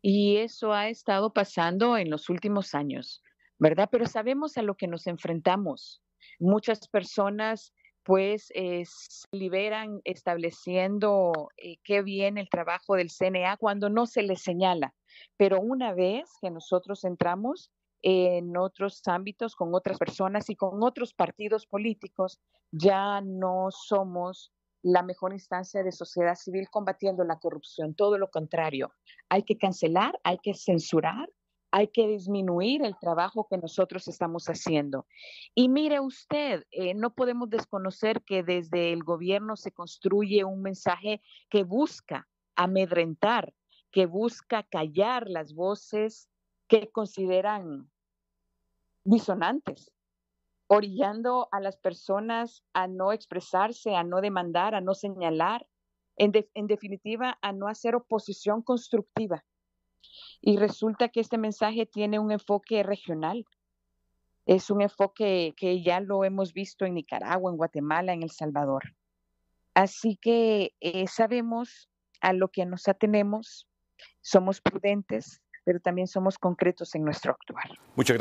Y eso ha estado pasando en los últimos años, ¿verdad? Pero sabemos a lo que nos enfrentamos. Muchas personas pues eh, se liberan estableciendo eh, qué bien el trabajo del CNA cuando no se les señala. Pero una vez que nosotros entramos en otros ámbitos con otras personas y con otros partidos políticos, ya no somos la mejor instancia de sociedad civil combatiendo la corrupción, todo lo contrario. Hay que cancelar, hay que censurar, hay que disminuir el trabajo que nosotros estamos haciendo. Y mire usted, eh, no podemos desconocer que desde el gobierno se construye un mensaje que busca amedrentar, que busca callar las voces que consideran disonantes, orillando a las personas a no expresarse, a no demandar, a no señalar, en, definitiva, a no hacer oposición constructiva. Y resulta que este mensaje tiene un enfoque regional. Es un enfoque que ya lo hemos visto en Nicaragua, en Guatemala, en El Salvador. Así que eh, sabemos a lo que nos atenemos, somos prudentes, pero también somos concretos en nuestro actuar. Muchas